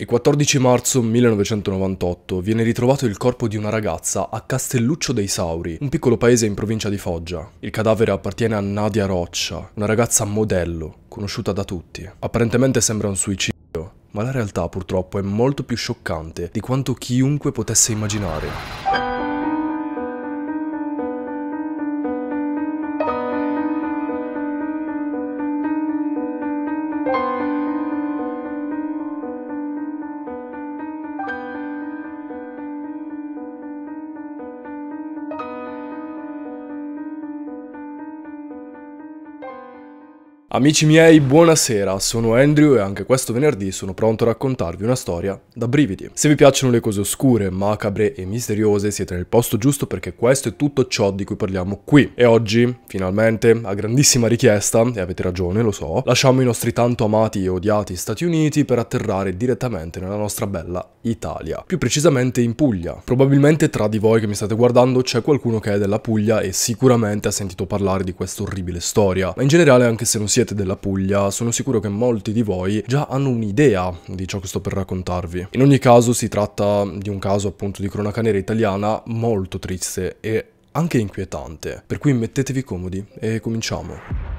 Il 14 marzo 1998 viene ritrovato il corpo di una ragazza a Castelluccio dei Sauri, un piccolo paese in provincia di Foggia. Il cadavere appartiene a Nadia Roccia, una ragazza modello, conosciuta da tutti. Apparentemente sembra un suicidio, ma la realtà purtroppo è molto più scioccante di quanto chiunque potesse immaginare. Amici miei, buonasera, sono Andrew e anche questo venerdì sono pronto a raccontarvi una storia da brividi. Se vi piacciono le cose oscure, macabre e misteriose siete nel posto giusto perché questo è tutto ciò di cui parliamo qui. E oggi, finalmente, a grandissima richiesta, e avete ragione, lo so, lasciamo i nostri tanto amati e odiati Stati Uniti per atterrare direttamente nella nostra bella Italia. Più precisamente in Puglia. Probabilmente tra di voi che mi state guardando c'è qualcuno che è della Puglia e sicuramente ha sentito parlare di questa orribile storia. Ma in generale, anche se non siete siete della Puglia, sono sicuro che molti di voi già hanno un'idea di ciò che sto per raccontarvi. In ogni caso si tratta di un caso appunto di cronaca nera italiana molto triste e anche inquietante, per cui mettetevi comodi e cominciamo.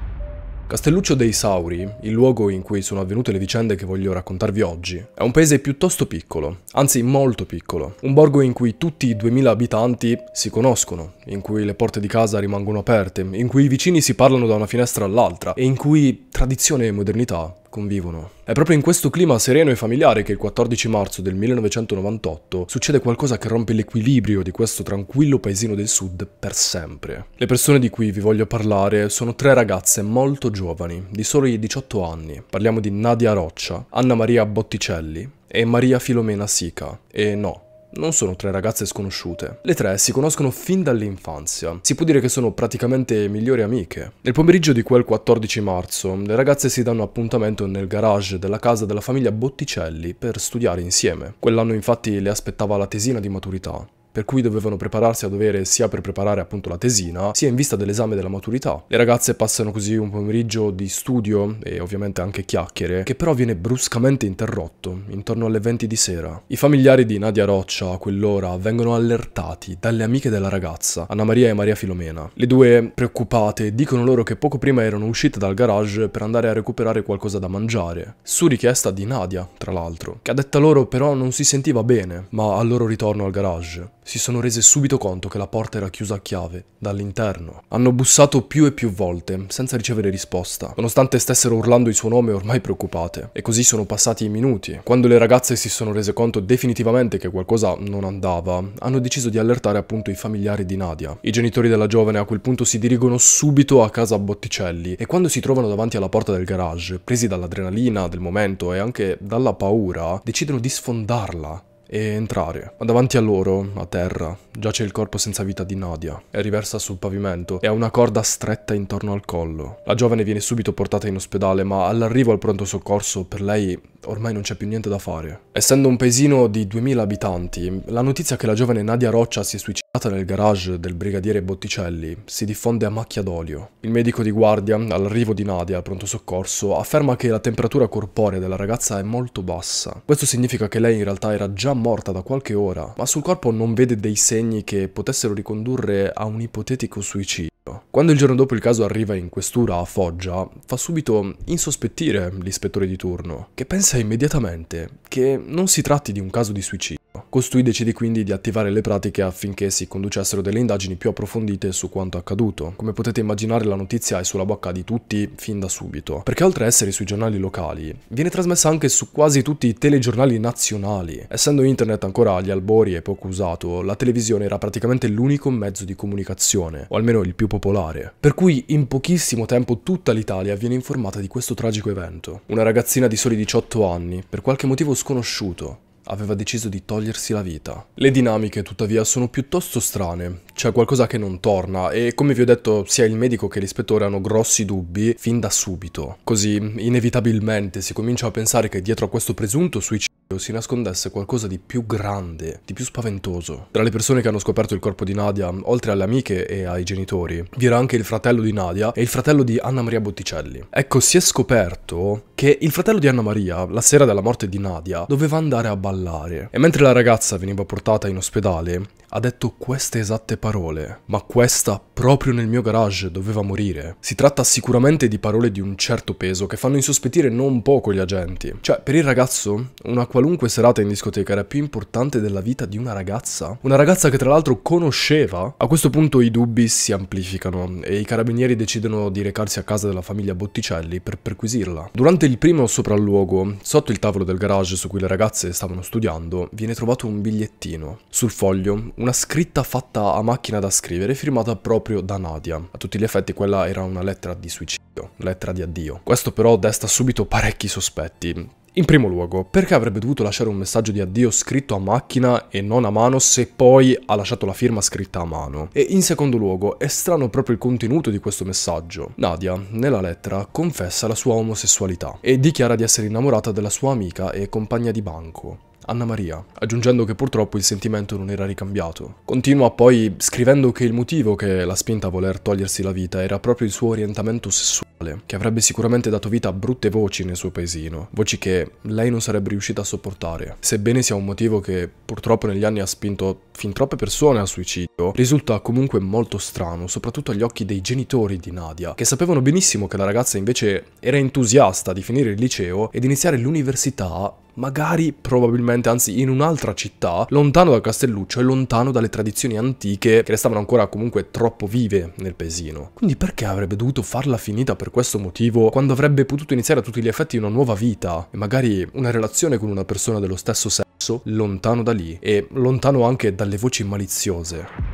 Castelluccio dei Sauri, il luogo in cui sono avvenute le vicende che voglio raccontarvi oggi, è un paese piuttosto piccolo, anzi molto piccolo, un borgo in cui tutti i 2000 abitanti si conoscono, in cui le porte di casa rimangono aperte, in cui i vicini si parlano da una finestra all'altra e in cui tradizione e modernità convivono. È proprio in questo clima sereno e familiare che il 14 marzo del 1998 succede qualcosa che rompe l'equilibrio di questo tranquillo paesino del sud per sempre. Le persone di cui vi voglio parlare sono tre ragazze molto giovani, di soli 18 anni. Parliamo di Nadia Roccia, Anna Maria Botticelli e Maria Filomena Sica. E no, non sono tre ragazze sconosciute. Le tre si conoscono fin dall'infanzia. Si può dire che sono praticamente migliori amiche. Nel pomeriggio di quel 14 marzo, le ragazze si danno appuntamento nel garage della casa della famiglia Botticelli per studiare insieme. Quell'anno infatti le aspettava la tesina di maturità per cui dovevano prepararsi a dovere sia per preparare appunto la tesina, sia in vista dell'esame della maturità. Le ragazze passano così un pomeriggio di studio e ovviamente anche chiacchiere, che però viene bruscamente interrotto intorno alle 20 di sera. I familiari di Nadia Roccia a quell'ora vengono allertati dalle amiche della ragazza, Anna Maria e Maria Filomena. Le due, preoccupate, dicono loro che poco prima erano uscite dal garage per andare a recuperare qualcosa da mangiare, su richiesta di Nadia, tra l'altro, che a detta loro però non si sentiva bene, ma al loro ritorno al garage si sono rese subito conto che la porta era chiusa a chiave, dall'interno. Hanno bussato più e più volte, senza ricevere risposta, nonostante stessero urlando il suo nome ormai preoccupate. E così sono passati i minuti. Quando le ragazze si sono rese conto definitivamente che qualcosa non andava, hanno deciso di allertare appunto i familiari di Nadia. I genitori della giovane a quel punto si dirigono subito a casa Botticelli e quando si trovano davanti alla porta del garage, presi dall'adrenalina del momento e anche dalla paura, decidono di sfondarla e entrare. Ma davanti a loro, a terra, giace il corpo senza vita di Nadia. È riversa sul pavimento e ha una corda stretta intorno al collo. La giovane viene subito portata in ospedale, ma all'arrivo al pronto soccorso per lei ormai non c'è più niente da fare. Essendo un paesino di 2000 abitanti, la notizia che la giovane Nadia Roccia si è suicidata nel garage del brigadiere Botticelli si diffonde a macchia d'olio. Il medico di guardia, all'arrivo di Nadia al pronto soccorso, afferma che la temperatura corporea della ragazza è molto bassa. Questo significa che lei in realtà era già morta da qualche ora, ma sul corpo non vede dei segni che potessero ricondurre a un ipotetico suicidio. Quando il giorno dopo il caso arriva in questura a Foggia, fa subito insospettire l'ispettore di turno, che pensa immediatamente che non si tratti di un caso di suicidio. Costui decide quindi di attivare le pratiche affinché si conducessero delle indagini più approfondite su quanto accaduto. Come potete immaginare la notizia è sulla bocca di tutti fin da subito, perché oltre a essere sui giornali locali, viene trasmessa anche su quasi tutti i telegiornali nazionali. Essendo internet ancora agli albori e poco usato, la televisione era praticamente l'unico mezzo di comunicazione, o almeno il più popolare. Per cui in pochissimo tempo tutta l'Italia viene informata di questo tragico evento. Una ragazzina di soli 18 anni, per qualche motivo sconosciuto, aveva deciso di togliersi la vita. Le dinamiche tuttavia sono piuttosto strane, c'è qualcosa che non torna e come vi ho detto sia il medico che l'ispettore hanno grossi dubbi fin da subito. Così inevitabilmente si comincia a pensare che dietro a questo presunto suicidio si nascondesse qualcosa di più grande, di più spaventoso. Tra le persone che hanno scoperto il corpo di Nadia, oltre alle amiche e ai genitori, vi era anche il fratello di Nadia e il fratello di Anna Maria Botticelli. Ecco, si è scoperto che il fratello di Anna Maria, la sera della morte di Nadia, doveva andare a ballare e mentre la ragazza veniva portata in ospedale, ha detto queste esatte parole. Ma questa, proprio nel mio garage, doveva morire. Si tratta sicuramente di parole di un certo peso che fanno insospettire non poco gli agenti. Cioè, per il ragazzo, una qualunque serata in discoteca era più importante della vita di una ragazza? Una ragazza che tra l'altro conosceva? A questo punto i dubbi si amplificano e i carabinieri decidono di recarsi a casa della famiglia Botticelli per perquisirla. Durante il primo sopralluogo, sotto il tavolo del garage su cui le ragazze stavano studiando, viene trovato un bigliettino. Sul foglio una scritta fatta a macchina da scrivere firmata proprio da Nadia. A tutti gli effetti quella era una lettera di suicidio, lettera di addio. Questo però desta subito parecchi sospetti. In primo luogo, perché avrebbe dovuto lasciare un messaggio di addio scritto a macchina e non a mano se poi ha lasciato la firma scritta a mano? E in secondo luogo, è strano proprio il contenuto di questo messaggio. Nadia, nella lettera, confessa la sua omosessualità e dichiara di essere innamorata della sua amica e compagna di banco. Anna Maria, aggiungendo che purtroppo il sentimento non era ricambiato. Continua poi scrivendo che il motivo che l'ha spinta a voler togliersi la vita era proprio il suo orientamento sessuale, che avrebbe sicuramente dato vita a brutte voci nel suo paesino, voci che lei non sarebbe riuscita a sopportare. Sebbene sia un motivo che purtroppo negli anni ha spinto fin troppe persone al suicidio, risulta comunque molto strano, soprattutto agli occhi dei genitori di Nadia, che sapevano benissimo che la ragazza invece era entusiasta di finire il liceo ed iniziare l'università magari probabilmente anzi in un'altra città, lontano da Castelluccio e lontano dalle tradizioni antiche che restavano ancora comunque troppo vive nel paesino. Quindi perché avrebbe dovuto farla finita per questo motivo quando avrebbe potuto iniziare a tutti gli effetti una nuova vita e magari una relazione con una persona dello stesso sesso lontano da lì e lontano anche dalle voci maliziose?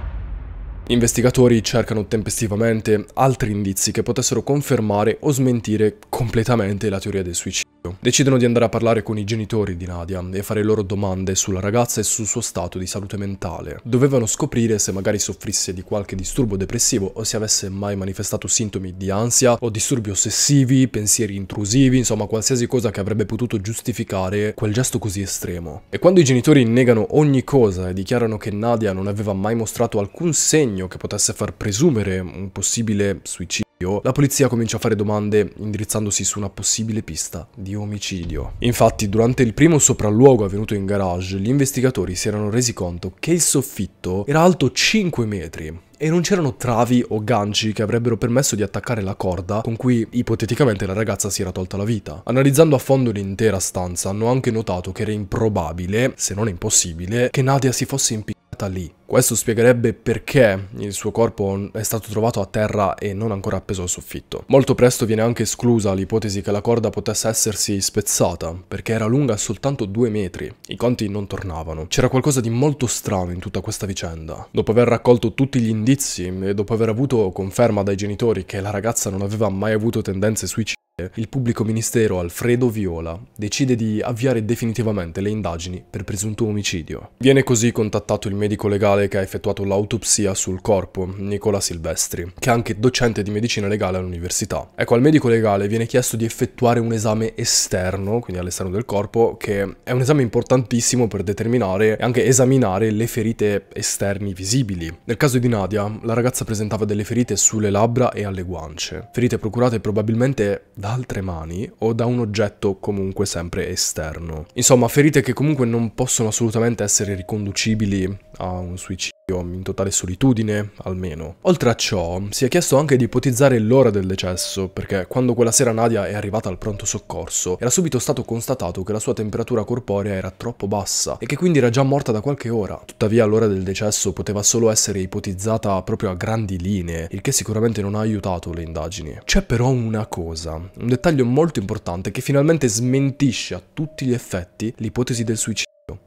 Investigatori cercano tempestivamente altri indizi che potessero confermare o smentire completamente la teoria del suicidio. Decidono di andare a parlare con i genitori di Nadia e fare loro domande sulla ragazza e sul suo stato di salute mentale. Dovevano scoprire se magari soffrisse di qualche disturbo depressivo o se avesse mai manifestato sintomi di ansia o disturbi ossessivi, pensieri intrusivi, insomma qualsiasi cosa che avrebbe potuto giustificare quel gesto così estremo. E quando i genitori negano ogni cosa e dichiarano che Nadia non aveva mai mostrato alcun segno che potesse far presumere un possibile suicidio, la polizia comincia a fare domande indirizzandosi su una possibile pista di omicidio. Infatti, durante il primo sopralluogo avvenuto in garage, gli investigatori si erano resi conto che il soffitto era alto 5 metri e non c'erano travi o ganci che avrebbero permesso di attaccare la corda con cui ipoteticamente la ragazza si era tolta la vita. Analizzando a fondo l'intera stanza hanno anche notato che era improbabile, se non impossibile, che Nadia si fosse impiccata lì. Questo spiegherebbe perché il suo corpo è stato trovato a terra e non ancora appeso al soffitto. Molto presto viene anche esclusa l'ipotesi che la corda potesse essersi spezzata, perché era lunga soltanto due metri. I conti non tornavano. C'era qualcosa di molto strano in tutta questa vicenda. Dopo aver raccolto tutti gli indizi e dopo aver avuto conferma dai genitori che la ragazza non aveva mai avuto tendenze suicide, il pubblico ministero Alfredo Viola decide di avviare definitivamente le indagini per presunto omicidio. Viene così contattato il medico legale che ha effettuato l'autopsia sul corpo, Nicola Silvestri, che è anche docente di medicina legale all'università. Ecco, al medico legale viene chiesto di effettuare un esame esterno, quindi all'esterno del corpo, che è un esame importantissimo per determinare e anche esaminare le ferite esterni visibili. Nel caso di Nadia, la ragazza presentava delle ferite sulle labbra e alle guance, ferite procurate probabilmente da da altre mani o da un oggetto comunque sempre esterno. Insomma, ferite che comunque non possono assolutamente essere riconducibili a un suicidio in totale solitudine, almeno. Oltre a ciò, si è chiesto anche di ipotizzare l'ora del decesso, perché quando quella sera Nadia è arrivata al pronto soccorso, era subito stato constatato che la sua temperatura corporea era troppo bassa e che quindi era già morta da qualche ora. Tuttavia l'ora del decesso poteva solo essere ipotizzata proprio a grandi linee, il che sicuramente non ha aiutato le indagini. C'è però una cosa, un dettaglio molto importante che finalmente smentisce a tutti gli effetti l'ipotesi del suicidio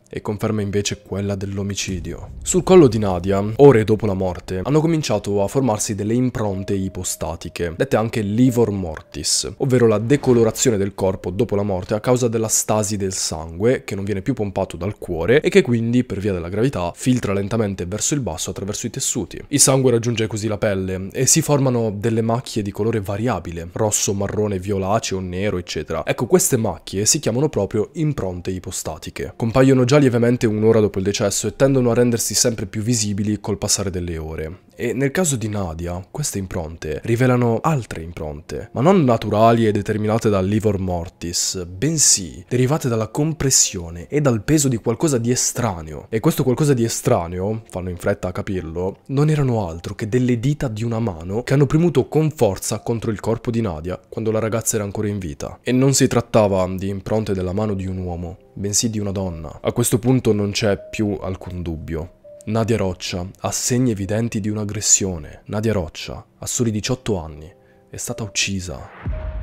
e conferma invece quella dell'omicidio. Sul collo di Nadia, ore dopo la morte, hanno cominciato a formarsi delle impronte ipostatiche, dette anche livor mortis, ovvero la decolorazione del corpo dopo la morte a causa della stasi del sangue che non viene più pompato dal cuore e che quindi, per via della gravità, filtra lentamente verso il basso attraverso i tessuti. Il sangue raggiunge così la pelle e si formano delle macchie di colore variabile, rosso, marrone, violaceo, nero, eccetera. Ecco, queste macchie si chiamano proprio impronte ipostatiche. Compaiono già lievemente un'ora dopo il decesso e tendono a rendersi sempre più visibili col passare delle ore. E nel caso di Nadia, queste impronte rivelano altre impronte, ma non naturali e determinate dal livor mortis, bensì derivate dalla compressione e dal peso di qualcosa di estraneo. E questo qualcosa di estraneo, fanno in fretta a capirlo, non erano altro che delle dita di una mano che hanno premuto con forza contro il corpo di Nadia quando la ragazza era ancora in vita. E non si trattava di impronte della mano di un uomo, bensì di una donna. A questo punto non c'è più alcun dubbio. Nadia Roccia ha segni evidenti di un'aggressione. Nadia Roccia, a soli 18 anni, è stata uccisa.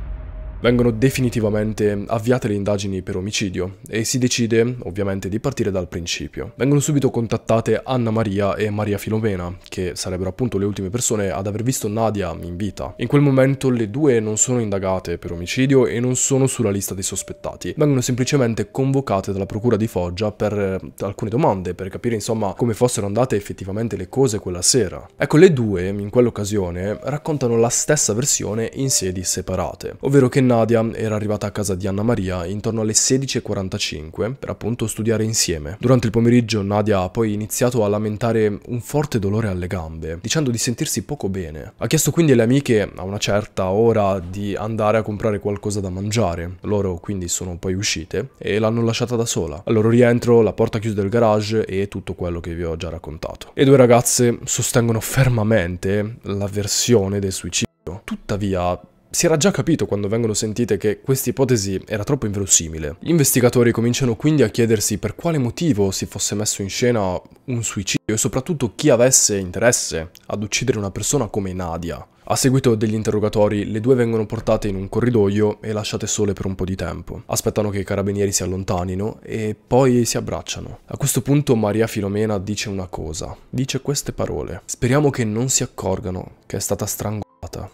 Vengono definitivamente avviate le indagini per omicidio e si decide ovviamente di partire dal principio. Vengono subito contattate Anna Maria e Maria Filomena, che sarebbero appunto le ultime persone ad aver visto Nadia in vita. In quel momento le due non sono indagate per omicidio e non sono sulla lista dei sospettati. Vengono semplicemente convocate dalla procura di Foggia per eh, alcune domande, per capire insomma come fossero andate effettivamente le cose quella sera. Ecco, le due in quell'occasione raccontano la stessa versione in sedi separate, ovvero che Nadia era arrivata a casa di Anna Maria intorno alle 16.45 per appunto studiare insieme. Durante il pomeriggio Nadia ha poi iniziato a lamentare un forte dolore alle gambe, dicendo di sentirsi poco bene. Ha chiesto quindi alle amiche a una certa ora di andare a comprare qualcosa da mangiare. Loro quindi sono poi uscite e l'hanno lasciata da sola. Al loro rientro la porta chiusa del garage e tutto quello che vi ho già raccontato. Le due ragazze sostengono fermamente la versione del suicidio. Tuttavia, si era già capito quando vengono sentite che questa ipotesi era troppo inverosimile. Gli investigatori cominciano quindi a chiedersi per quale motivo si fosse messo in scena un suicidio e soprattutto chi avesse interesse ad uccidere una persona come Nadia. A seguito degli interrogatori, le due vengono portate in un corridoio e lasciate sole per un po' di tempo. Aspettano che i carabinieri si allontanino e poi si abbracciano. A questo punto Maria Filomena dice una cosa. Dice queste parole. Speriamo che non si accorgano che è stata strangolata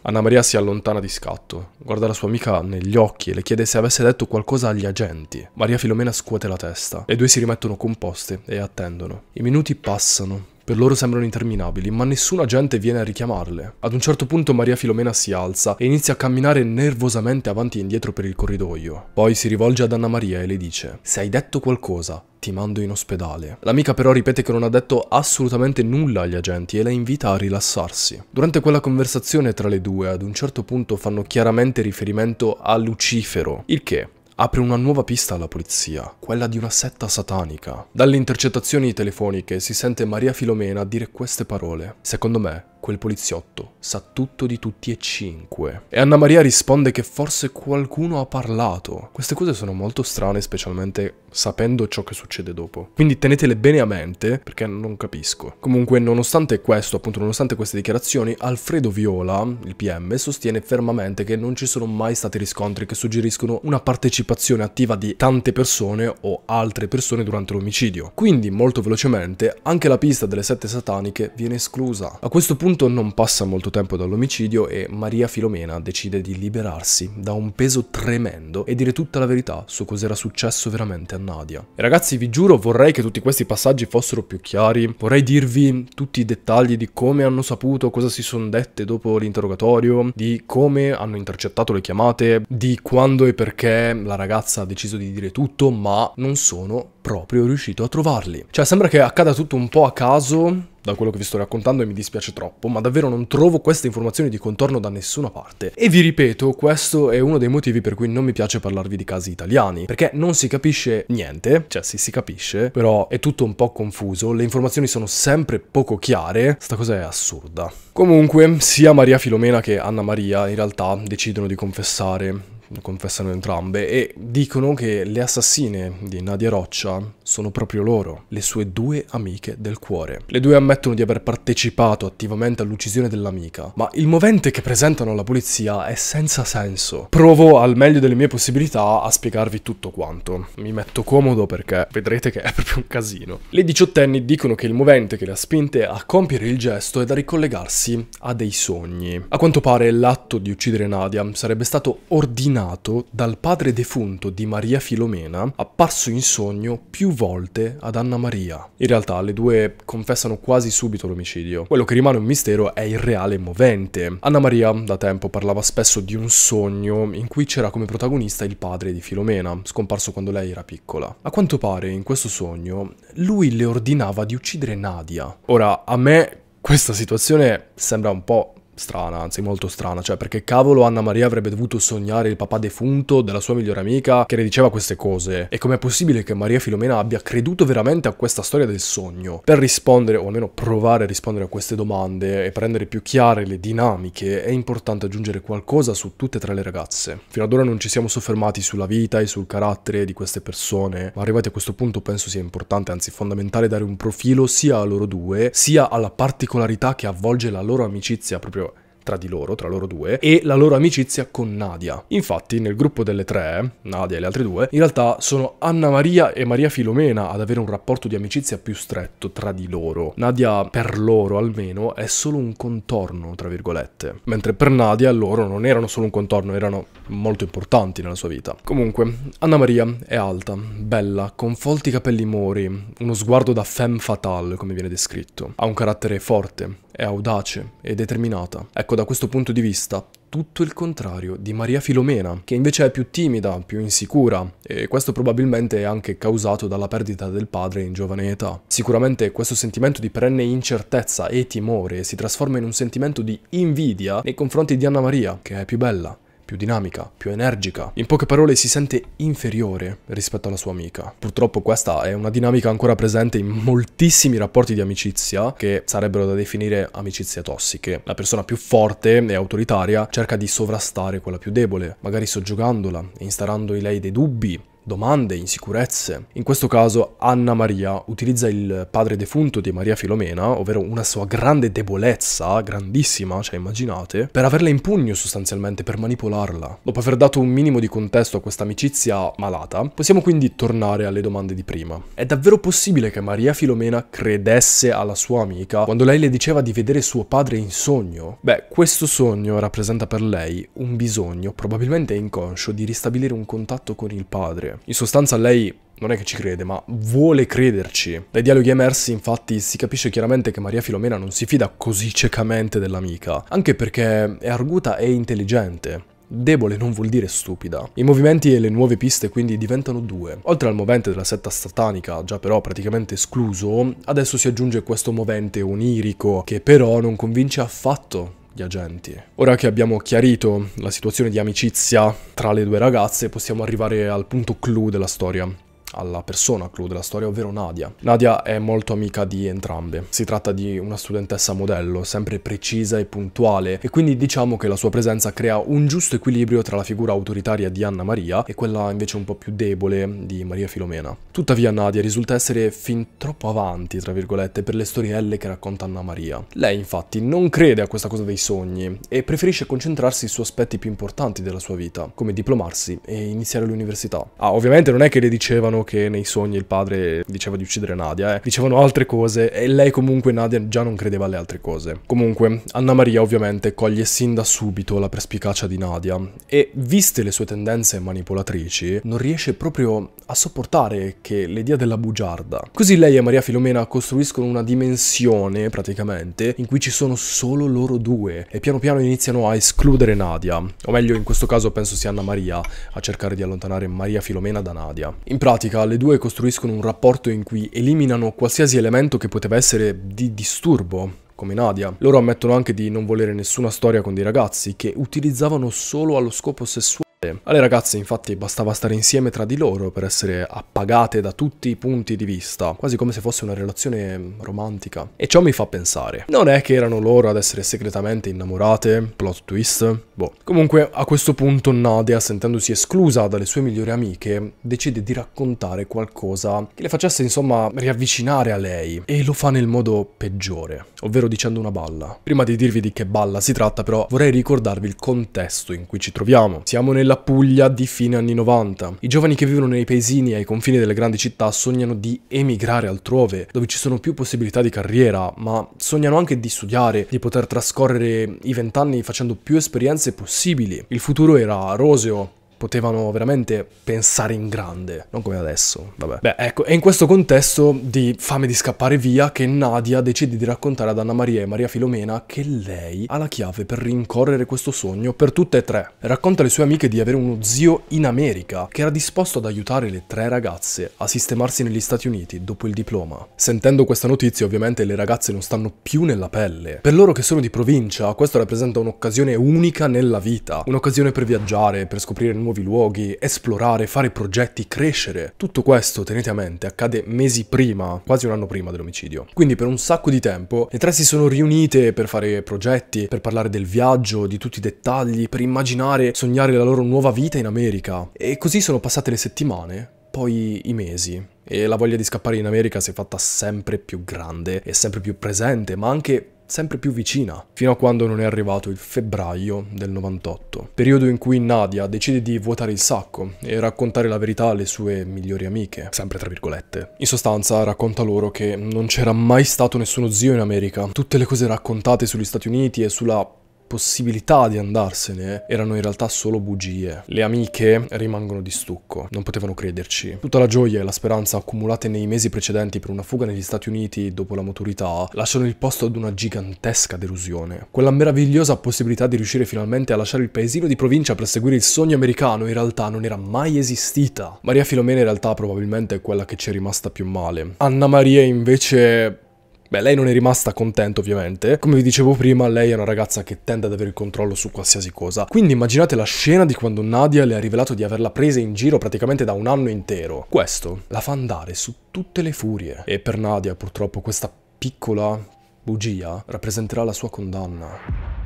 Anna Maria si allontana di scatto, guarda la sua amica negli occhi e le chiede se avesse detto qualcosa agli agenti. Maria Filomena scuote la testa. Le due si rimettono composte e attendono. I minuti passano. Per loro sembrano interminabili, ma nessun agente viene a richiamarle. Ad un certo punto Maria Filomena si alza e inizia a camminare nervosamente avanti e indietro per il corridoio. Poi si rivolge ad Anna Maria e le dice: Se hai detto qualcosa, ti mando in ospedale. L'amica però ripete che non ha detto assolutamente nulla agli agenti e la invita a rilassarsi. Durante quella conversazione tra le due, ad un certo punto fanno chiaramente riferimento a Lucifero, il che apre una nuova pista alla polizia, quella di una setta satanica. Dalle intercettazioni telefoniche si sente Maria Filomena dire queste parole. Secondo me, quel poliziotto sa tutto di tutti e cinque. E Anna Maria risponde che forse qualcuno ha parlato. Queste cose sono molto strane, specialmente sapendo ciò che succede dopo. Quindi tenetele bene a mente, perché non capisco. Comunque, nonostante questo, appunto, nonostante queste dichiarazioni, Alfredo Viola, il PM, sostiene fermamente che non ci sono mai stati riscontri che suggeriscono una partecipazione attiva di tante persone o altre persone durante l'omicidio. Quindi, molto velocemente, anche la pista delle sette sataniche viene esclusa. A questo punto punto non passa molto tempo dall'omicidio e Maria Filomena decide di liberarsi da un peso tremendo e dire tutta la verità su cos'era successo veramente a Nadia. E ragazzi vi giuro vorrei che tutti questi passaggi fossero più chiari, vorrei dirvi tutti i dettagli di come hanno saputo, cosa si sono dette dopo l'interrogatorio, di come hanno intercettato le chiamate, di quando e perché la ragazza ha deciso di dire tutto, ma non sono proprio riuscito a trovarli. Cioè sembra che accada tutto un po' a caso da quello che vi sto raccontando e mi dispiace troppo, ma davvero non trovo queste informazioni di contorno da nessuna parte. E vi ripeto, questo è uno dei motivi per cui non mi piace parlarvi di casi italiani, perché non si capisce niente, cioè sì si capisce, però è tutto un po' confuso, le informazioni sono sempre poco chiare, sta cosa è assurda. Comunque, sia Maria Filomena che Anna Maria in realtà decidono di confessare confessano entrambe, e dicono che le assassine di Nadia Roccia sono proprio loro, le sue due amiche del cuore. Le due ammettono di aver partecipato attivamente all'uccisione dell'amica, ma il movente che presentano alla polizia è senza senso. Provo al meglio delle mie possibilità a spiegarvi tutto quanto. Mi metto comodo perché vedrete che è proprio un casino. Le diciottenni dicono che il movente che le ha spinte a compiere il gesto è da ricollegarsi a dei sogni. A quanto pare l'atto di uccidere Nadia sarebbe stato ordinario ordinato dal padre defunto di Maria Filomena, apparso in sogno più volte ad Anna Maria. In realtà le due confessano quasi subito l'omicidio. Quello che rimane un mistero è il reale movente. Anna Maria da tempo parlava spesso di un sogno in cui c'era come protagonista il padre di Filomena, scomparso quando lei era piccola. A quanto pare in questo sogno lui le ordinava di uccidere Nadia. Ora, a me questa situazione sembra un po' strana, anzi molto strana, cioè perché cavolo Anna Maria avrebbe dovuto sognare il papà defunto della sua migliore amica che le diceva queste cose? E com'è possibile che Maria Filomena abbia creduto veramente a questa storia del sogno? Per rispondere, o almeno provare a rispondere a queste domande e per rendere più chiare le dinamiche, è importante aggiungere qualcosa su tutte e tre le ragazze. Fino ad ora non ci siamo soffermati sulla vita e sul carattere di queste persone, ma arrivati a questo punto penso sia importante, anzi fondamentale, dare un profilo sia a loro due, sia alla particolarità che avvolge la loro amicizia proprio tra di loro, tra loro due, e la loro amicizia con Nadia. Infatti, nel gruppo delle tre, Nadia e le altre due, in realtà sono Anna Maria e Maria Filomena ad avere un rapporto di amicizia più stretto tra di loro. Nadia, per loro almeno, è solo un contorno, tra virgolette. Mentre per Nadia loro non erano solo un contorno, erano molto importanti nella sua vita. Comunque, Anna Maria è alta, bella, con folti capelli mori, uno sguardo da femme fatale, come viene descritto. Ha un carattere forte, è audace e determinata. Ecco, da questo punto di vista, tutto il contrario di Maria Filomena, che invece è più timida, più insicura, e questo probabilmente è anche causato dalla perdita del padre in giovane età. Sicuramente questo sentimento di perenne incertezza e timore si trasforma in un sentimento di invidia nei confronti di Anna Maria, che è più bella, più dinamica, più energica. In poche parole si sente inferiore rispetto alla sua amica. Purtroppo questa è una dinamica ancora presente in moltissimi rapporti di amicizia che sarebbero da definire amicizie tossiche. La persona più forte e autoritaria cerca di sovrastare quella più debole, magari soggiogandola instaurando in lei dei dubbi domande, insicurezze. In questo caso Anna Maria utilizza il padre defunto di Maria Filomena, ovvero una sua grande debolezza, grandissima, cioè immaginate, per averla in pugno sostanzialmente, per manipolarla. Dopo aver dato un minimo di contesto a questa amicizia malata, possiamo quindi tornare alle domande di prima. È davvero possibile che Maria Filomena credesse alla sua amica quando lei le diceva di vedere suo padre in sogno? Beh, questo sogno rappresenta per lei un bisogno, probabilmente inconscio, di ristabilire un contatto con il padre in sostanza lei non è che ci crede, ma vuole crederci. Dai dialoghi emersi, infatti, si capisce chiaramente che Maria Filomena non si fida così ciecamente dell'amica, anche perché è arguta e intelligente. Debole non vuol dire stupida. I movimenti e le nuove piste quindi diventano due. Oltre al movente della setta satanica, già però praticamente escluso, adesso si aggiunge questo movente onirico, che però non convince affatto gli agenti. Ora che abbiamo chiarito la situazione di amicizia tra le due ragazze, possiamo arrivare al punto clou della storia alla persona clou della storia, ovvero Nadia. Nadia è molto amica di entrambe. Si tratta di una studentessa modello, sempre precisa e puntuale, e quindi diciamo che la sua presenza crea un giusto equilibrio tra la figura autoritaria di Anna Maria e quella invece un po' più debole di Maria Filomena. Tuttavia Nadia risulta essere fin troppo avanti, tra virgolette, per le storielle che racconta Anna Maria. Lei infatti non crede a questa cosa dei sogni e preferisce concentrarsi su aspetti più importanti della sua vita, come diplomarsi e iniziare l'università. Ah, ovviamente non è che le dicevano che nei sogni il padre diceva di uccidere Nadia, eh. dicevano altre cose e lei comunque Nadia già non credeva alle altre cose. Comunque, Anna Maria ovviamente coglie sin da subito la perspicacia di Nadia e, viste le sue tendenze manipolatrici, non riesce proprio a sopportare che le dia della bugiarda. Così lei e Maria Filomena costruiscono una dimensione, praticamente, in cui ci sono solo loro due e piano piano iniziano a escludere Nadia, o meglio in questo caso penso sia Anna Maria a cercare di allontanare Maria Filomena da Nadia. In pratica pratica le due costruiscono un rapporto in cui eliminano qualsiasi elemento che poteva essere di disturbo come Nadia. Loro ammettono anche di non volere nessuna storia con dei ragazzi che utilizzavano solo allo scopo sessuale alle ragazze infatti bastava stare insieme tra di loro per essere appagate da tutti i punti di vista, quasi come se fosse una relazione romantica. E ciò mi fa pensare, non è che erano loro ad essere segretamente innamorate? Plot twist? Boh. Comunque a questo punto Nadia, sentendosi esclusa dalle sue migliori amiche, decide di raccontare qualcosa che le facesse insomma riavvicinare a lei e lo fa nel modo peggiore, ovvero dicendo una balla. Prima di dirvi di che balla si tratta però vorrei ricordarvi il contesto in cui ci troviamo. Siamo nella della Puglia di fine anni 90. I giovani che vivono nei paesini ai confini delle grandi città sognano di emigrare altrove, dove ci sono più possibilità di carriera, ma sognano anche di studiare, di poter trascorrere i vent'anni facendo più esperienze possibili. Il futuro era roseo, potevano veramente pensare in grande, non come adesso, vabbè. Beh, ecco, è in questo contesto di fame di scappare via che Nadia decide di raccontare ad Anna Maria e Maria Filomena che lei ha la chiave per rincorrere questo sogno per tutte e tre. Racconta alle sue amiche di avere uno zio in America che era disposto ad aiutare le tre ragazze a sistemarsi negli Stati Uniti dopo il diploma. Sentendo questa notizia, ovviamente le ragazze non stanno più nella pelle. Per loro che sono di provincia, questo rappresenta un'occasione unica nella vita, un'occasione per viaggiare, per scoprire nuovi luoghi, esplorare, fare progetti, crescere. Tutto questo, tenete a mente, accade mesi prima, quasi un anno prima dell'omicidio. Quindi per un sacco di tempo le tre si sono riunite per fare progetti, per parlare del viaggio, di tutti i dettagli, per immaginare, sognare la loro nuova vita in America. E così sono passate le settimane, poi i mesi. E la voglia di scappare in America si è fatta sempre più grande e sempre più presente, ma anche sempre più vicina, fino a quando non è arrivato il febbraio del 98, periodo in cui Nadia decide di vuotare il sacco e raccontare la verità alle sue migliori amiche, sempre tra virgolette. In sostanza racconta loro che non c'era mai stato nessuno zio in America, tutte le cose raccontate sugli Stati Uniti e sulla possibilità di andarsene erano in realtà solo bugie. Le amiche rimangono di stucco, non potevano crederci. Tutta la gioia e la speranza accumulate nei mesi precedenti per una fuga negli Stati Uniti dopo la maturità lasciano il posto ad una gigantesca delusione. Quella meravigliosa possibilità di riuscire finalmente a lasciare il paesino di provincia per seguire il sogno americano in realtà non era mai esistita. Maria Filomena in realtà probabilmente è quella che ci è rimasta più male. Anna Maria invece Beh, lei non è rimasta contenta ovviamente. Come vi dicevo prima, lei è una ragazza che tende ad avere il controllo su qualsiasi cosa. Quindi immaginate la scena di quando Nadia le ha rivelato di averla presa in giro praticamente da un anno intero. Questo la fa andare su tutte le furie. E per Nadia purtroppo questa piccola bugia rappresenterà la sua condanna.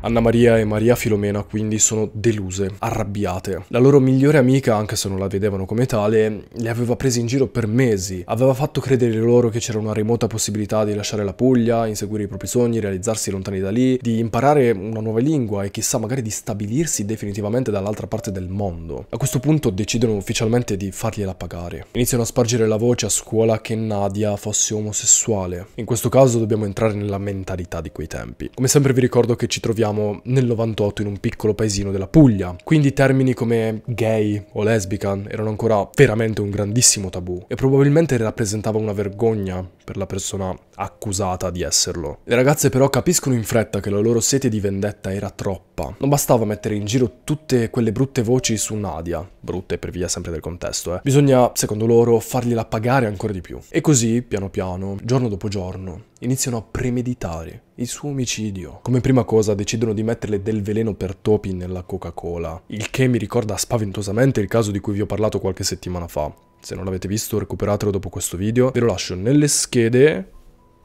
Anna Maria e Maria Filomena quindi sono deluse, arrabbiate. La loro migliore amica, anche se non la vedevano come tale, le aveva prese in giro per mesi, aveva fatto credere loro che c'era una remota possibilità di lasciare la Puglia, inseguire i propri sogni, realizzarsi lontani da lì, di imparare una nuova lingua e chissà magari di stabilirsi definitivamente dall'altra parte del mondo. A questo punto decidono ufficialmente di fargliela pagare. Iniziano a spargere la voce a scuola che Nadia fosse omosessuale. In questo caso dobbiamo entrare nella mentalità di quei tempi. Come sempre vi ricordo che ci troviamo troviamo nel 98 in un piccolo paesino della Puglia. Quindi termini come gay o lesbica erano ancora veramente un grandissimo tabù e probabilmente rappresentava una vergogna per la persona accusata di esserlo. Le ragazze però capiscono in fretta che la loro sete di vendetta era troppa. Non bastava mettere in giro tutte quelle brutte voci su Nadia, brutte per via sempre del contesto, eh. Bisogna, secondo loro, fargliela pagare ancora di più. E così, piano piano, giorno dopo giorno, iniziano a premeditare il suo omicidio. Come prima cosa decidono di metterle del veleno per topi nella Coca-Cola, il che mi ricorda spaventosamente il caso di cui vi ho parlato qualche settimana fa. Se non l'avete visto recuperatelo dopo questo video, ve lo lascio nelle schede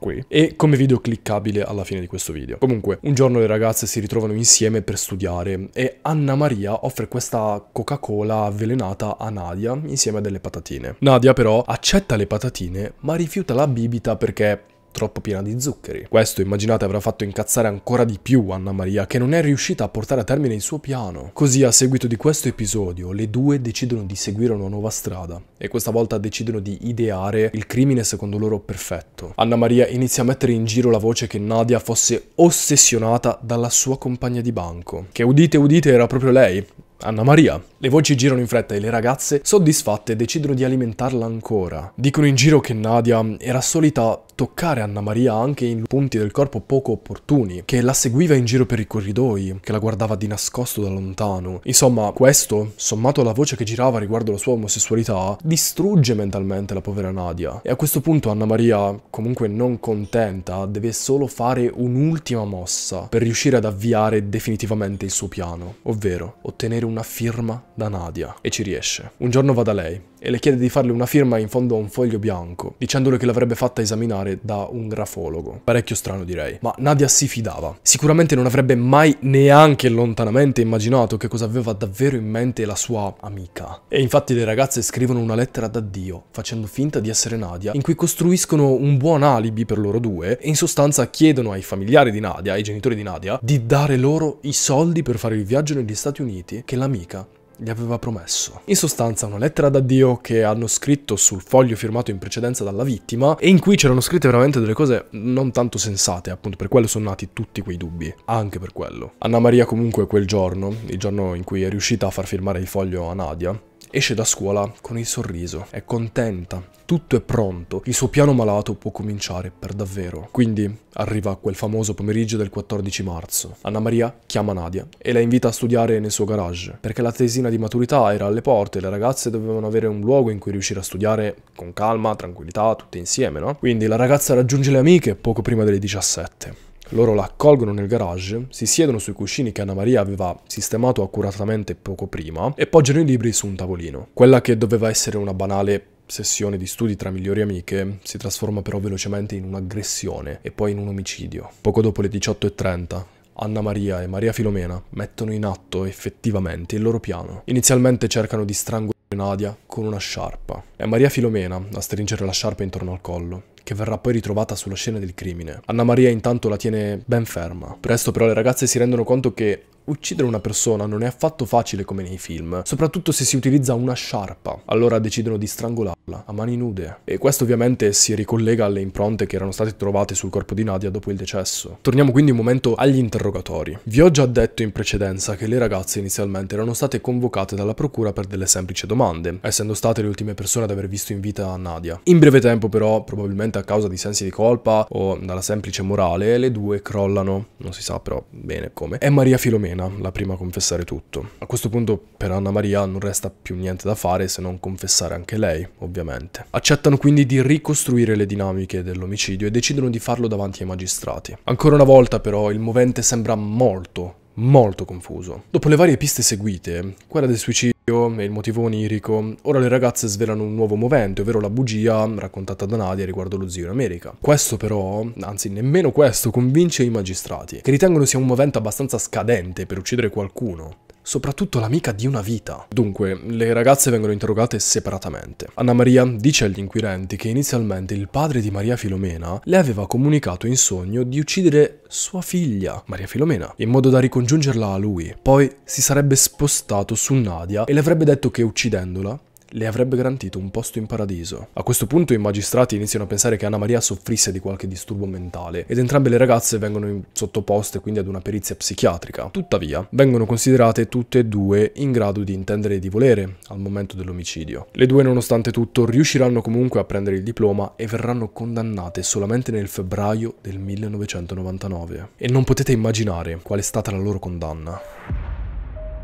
qui e come video cliccabile alla fine di questo video. Comunque, un giorno le ragazze si ritrovano insieme per studiare e Anna Maria offre questa Coca-Cola avvelenata a Nadia insieme a delle patatine. Nadia però accetta le patatine ma rifiuta la bibita perché troppo piena di zuccheri. Questo, immaginate, avrà fatto incazzare ancora di più Anna Maria, che non è riuscita a portare a termine il suo piano. Così, a seguito di questo episodio, le due decidono di seguire una nuova strada e questa volta decidono di ideare il crimine secondo loro perfetto. Anna Maria inizia a mettere in giro la voce che Nadia fosse ossessionata dalla sua compagna di banco, che udite udite era proprio lei, Anna Maria. Le voci girano in fretta e le ragazze, soddisfatte, decidono di alimentarla ancora. Dicono in giro che Nadia era solita toccare Anna Maria anche in punti del corpo poco opportuni, che la seguiva in giro per i corridoi, che la guardava di nascosto da lontano. Insomma, questo, sommato alla voce che girava riguardo la sua omosessualità, distrugge mentalmente la povera Nadia. E a questo punto Anna Maria, comunque non contenta, deve solo fare un'ultima mossa per riuscire ad avviare definitivamente il suo piano, ovvero ottenere una firma da Nadia. E ci riesce. Un giorno va da lei e le chiede di farle una firma in fondo a un foglio bianco, dicendole che l'avrebbe fatta esaminare da un grafologo. Parecchio strano direi, ma Nadia si fidava. Sicuramente non avrebbe mai neanche lontanamente immaginato che cosa aveva davvero in mente la sua amica. E infatti le ragazze scrivono una lettera d'addio, facendo finta di essere Nadia, in cui costruiscono un buon alibi per loro due e in sostanza chiedono ai familiari di Nadia, ai genitori di Nadia, di dare loro i soldi per fare il viaggio negli Stati Uniti che l'amica gli aveva promesso. In sostanza una lettera d'addio che hanno scritto sul foglio firmato in precedenza dalla vittima e in cui c'erano scritte veramente delle cose non tanto sensate, appunto per quello sono nati tutti quei dubbi, anche per quello. Anna Maria comunque quel giorno, il giorno in cui è riuscita a far firmare il foglio a Nadia, Esce da scuola con il sorriso, è contenta, tutto è pronto, il suo piano malato può cominciare per davvero. Quindi arriva quel famoso pomeriggio del 14 marzo. Anna Maria chiama Nadia e la invita a studiare nel suo garage, perché la tesina di maturità era alle porte le ragazze dovevano avere un luogo in cui riuscire a studiare con calma, tranquillità, tutte insieme, no? Quindi la ragazza raggiunge le amiche poco prima delle 17. Loro la accolgono nel garage, si siedono sui cuscini che Anna Maria aveva sistemato accuratamente poco prima e poggiano i libri su un tavolino. Quella che doveva essere una banale sessione di studi tra migliori amiche si trasforma però velocemente in un'aggressione e poi in un omicidio. Poco dopo le 18.30 Anna Maria e Maria Filomena mettono in atto effettivamente il loro piano. Inizialmente cercano di strangolare Nadia con una sciarpa. È Maria Filomena a stringere la sciarpa intorno al collo che verrà poi ritrovata sulla scena del crimine. Anna Maria intanto la tiene ben ferma. Presto però le ragazze si rendono conto che Uccidere una persona non è affatto facile come nei film, soprattutto se si utilizza una sciarpa. Allora decidono di strangolarla a mani nude. E questo ovviamente si ricollega alle impronte che erano state trovate sul corpo di Nadia dopo il decesso. Torniamo quindi un momento agli interrogatori. Vi ho già detto in precedenza che le ragazze inizialmente erano state convocate dalla procura per delle semplici domande, essendo state le ultime persone ad aver visto in vita Nadia. In breve tempo però, probabilmente a causa di sensi di colpa o dalla semplice morale, le due crollano, non si sa però bene come. È Maria Filomena la prima a confessare tutto. A questo punto per Anna Maria non resta più niente da fare se non confessare anche lei, ovviamente. Accettano quindi di ricostruire le dinamiche dell'omicidio e decidono di farlo davanti ai magistrati. Ancora una volta però il movente sembra molto, molto confuso. Dopo le varie piste seguite, quella del suicidio e il motivo onirico, ora le ragazze svelano un nuovo movente, ovvero la bugia raccontata da Nadia riguardo lo zio in America. Questo però, anzi nemmeno questo, convince i magistrati, che ritengono sia un movente abbastanza scadente per uccidere qualcuno soprattutto l'amica di una vita. Dunque, le ragazze vengono interrogate separatamente. Anna Maria dice agli inquirenti che inizialmente il padre di Maria Filomena le aveva comunicato in sogno di uccidere sua figlia, Maria Filomena, in modo da ricongiungerla a lui. Poi si sarebbe spostato su Nadia e le avrebbe detto che uccidendola le avrebbe garantito un posto in paradiso. A questo punto i magistrati iniziano a pensare che Anna Maria soffrisse di qualche disturbo mentale ed entrambe le ragazze vengono sottoposte quindi ad una perizia psichiatrica. Tuttavia, vengono considerate tutte e due in grado di intendere e di volere al momento dell'omicidio. Le due, nonostante tutto, riusciranno comunque a prendere il diploma e verranno condannate solamente nel febbraio del 1999. E non potete immaginare qual è stata la loro condanna.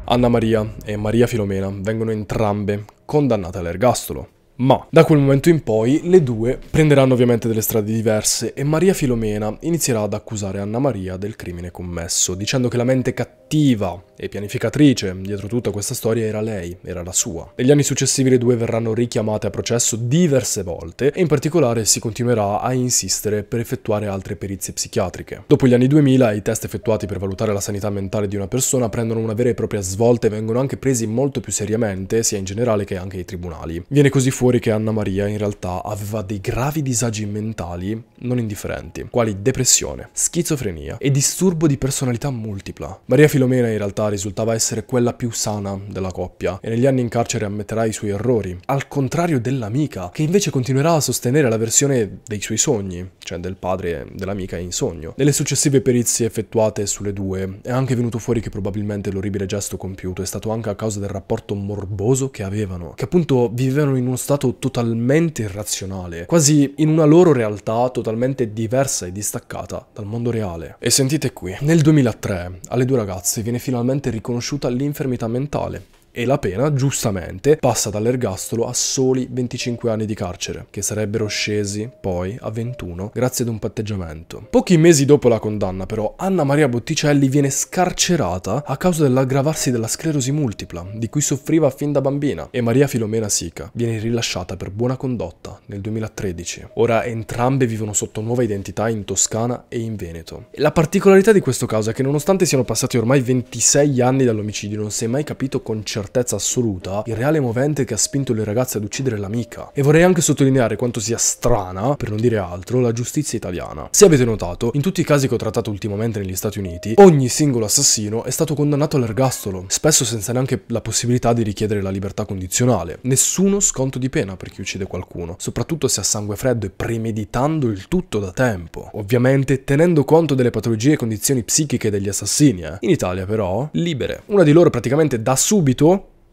Anna Maria e Maria Filomena vengono entrambe condannate all'ergastolo. Ma da quel momento in poi le due prenderanno ovviamente delle strade diverse e Maria Filomena inizierà ad accusare Anna Maria del crimine commesso, dicendo che la mente cattiva e pianificatrice dietro tutta questa storia era lei, era la sua. Negli anni successivi le due verranno richiamate a processo diverse volte e in particolare si continuerà a insistere per effettuare altre perizie psichiatriche. Dopo gli anni 2000 i test effettuati per valutare la sanità mentale di una persona prendono una vera e propria svolta e vengono anche presi molto più seriamente sia in generale che anche ai tribunali. Viene così fuori che Anna Maria in realtà aveva dei gravi disagi mentali non indifferenti, quali depressione, schizofrenia e disturbo di personalità multipla. Maria Filomena in realtà risultava essere quella più sana della coppia e negli anni in carcere ammetterà i suoi errori, al contrario dell'amica, che invece continuerà a sostenere la versione dei suoi sogni, cioè del padre dell'amica in sogno. Nelle successive perizie effettuate sulle due è anche venuto fuori che probabilmente l'orribile gesto compiuto è stato anche a causa del rapporto morboso che avevano, che appunto vivevano in uno stato totalmente irrazionale, quasi in una loro realtà totalmente diversa e distaccata dal mondo reale. E sentite qui, nel 2003 alle due ragazze viene finalmente riconosciuta l'infermità mentale e la pena, giustamente, passa dall'ergastolo a soli 25 anni di carcere, che sarebbero scesi poi a 21 grazie ad un patteggiamento. Pochi mesi dopo la condanna, però, Anna Maria Botticelli viene scarcerata a causa dell'aggravarsi della sclerosi multipla, di cui soffriva fin da bambina, e Maria Filomena Sica viene rilasciata per buona condotta nel 2013. Ora entrambe vivono sotto nuova identità in Toscana e in Veneto. La particolarità di questo caso è che nonostante siano passati ormai 26 anni dall'omicidio, non si è mai capito con certezza certezza assoluta il reale movente che ha spinto le ragazze ad uccidere l'amica. E vorrei anche sottolineare quanto sia strana, per non dire altro, la giustizia italiana. Se avete notato, in tutti i casi che ho trattato ultimamente negli Stati Uniti, ogni singolo assassino è stato condannato all'ergastolo, spesso senza neanche la possibilità di richiedere la libertà condizionale. Nessuno sconto di pena per chi uccide qualcuno, soprattutto se a sangue freddo e premeditando il tutto da tempo. Ovviamente tenendo conto delle patologie e condizioni psichiche degli assassini. Eh. In Italia però, libere. Una di loro praticamente da subito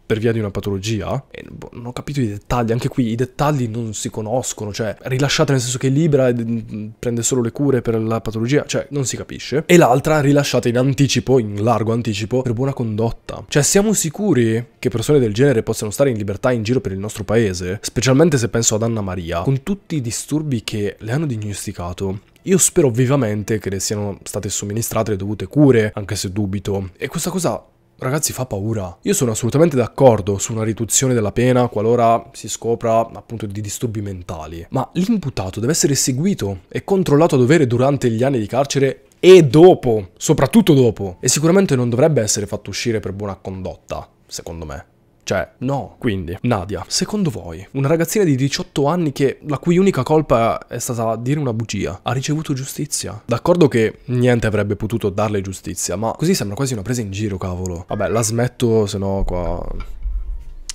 per via di una patologia. E boh, non ho capito i dettagli, anche qui i dettagli non si conoscono, cioè rilasciata nel senso che è libera e mm, prende solo le cure per la patologia, cioè non si capisce. E l'altra rilasciata in anticipo, in largo anticipo, per buona condotta. Cioè siamo sicuri che persone del genere possano stare in libertà in giro per il nostro paese, specialmente se penso ad Anna Maria, con tutti i disturbi che le hanno diagnosticato. Io spero vivamente che le siano state somministrate le dovute cure, anche se dubito. E questa cosa Ragazzi, fa paura. Io sono assolutamente d'accordo su una riduzione della pena qualora si scopra appunto di disturbi mentali, ma l'imputato deve essere seguito e controllato a dovere durante gli anni di carcere e dopo, soprattutto dopo, e sicuramente non dovrebbe essere fatto uscire per buona condotta, secondo me. Cioè, no. Quindi, Nadia, secondo voi, una ragazzina di 18 anni che la cui unica colpa è stata dire una bugia, ha ricevuto giustizia? D'accordo che niente avrebbe potuto darle giustizia, ma così sembra quasi una presa in giro, cavolo. Vabbè, la smetto, se no qua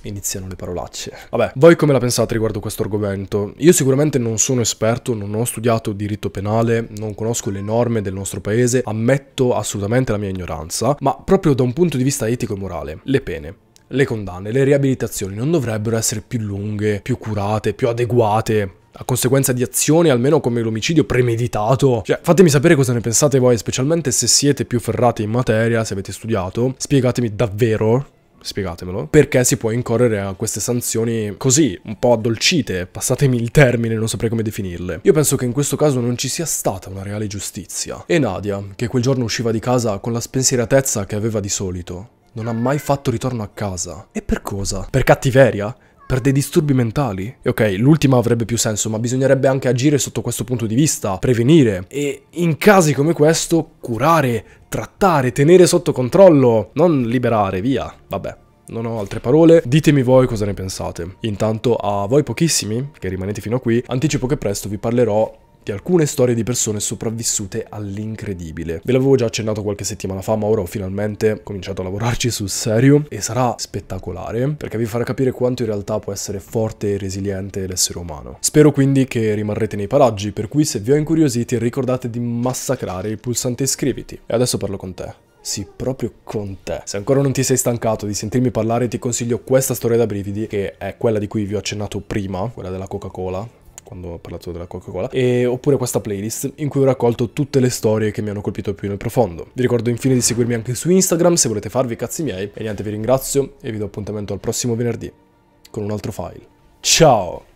iniziano le parolacce. Vabbè, voi come la pensate riguardo questo argomento? Io sicuramente non sono esperto, non ho studiato diritto penale, non conosco le norme del nostro paese, ammetto assolutamente la mia ignoranza, ma proprio da un punto di vista etico e morale, le pene le condanne, le riabilitazioni non dovrebbero essere più lunghe, più curate, più adeguate a conseguenza di azioni almeno come l'omicidio premeditato. Cioè, fatemi sapere cosa ne pensate voi, specialmente se siete più ferrati in materia, se avete studiato. Spiegatemi davvero spiegatemelo, perché si può incorrere a queste sanzioni così, un po' addolcite, passatemi il termine, non saprei come definirle. Io penso che in questo caso non ci sia stata una reale giustizia. E Nadia, che quel giorno usciva di casa con la spensieratezza che aveva di solito, non ha mai fatto ritorno a casa. E per cosa? Per cattiveria? Per dei disturbi mentali? E ok, l'ultima avrebbe più senso, ma bisognerebbe anche agire sotto questo punto di vista, prevenire e in casi come questo curare, trattare, tenere sotto controllo, non liberare, via. Vabbè. Non ho altre parole, ditemi voi cosa ne pensate. Intanto a voi pochissimi, che rimanete fino a qui, anticipo che presto vi parlerò di alcune storie di persone sopravvissute all'incredibile. Ve l'avevo già accennato qualche settimana fa, ma ora ho finalmente cominciato a lavorarci sul serio e sarà spettacolare perché vi farà capire quanto in realtà può essere forte e resiliente l'essere umano. Spero quindi che rimarrete nei paraggi, per cui se vi ho incuriositi ricordate di massacrare il pulsante iscriviti. E adesso parlo con te. Sì, proprio con te. Se ancora non ti sei stancato di sentirmi parlare, ti consiglio questa storia da brividi, che è quella di cui vi ho accennato prima, quella della Coca-Cola, quando ho parlato della Coca-Cola, e oppure questa playlist in cui ho raccolto tutte le storie che mi hanno colpito più nel profondo. Vi ricordo infine di seguirmi anche su Instagram se volete farvi i cazzi miei, e niente vi ringrazio e vi do appuntamento al prossimo venerdì con un altro file. Ciao!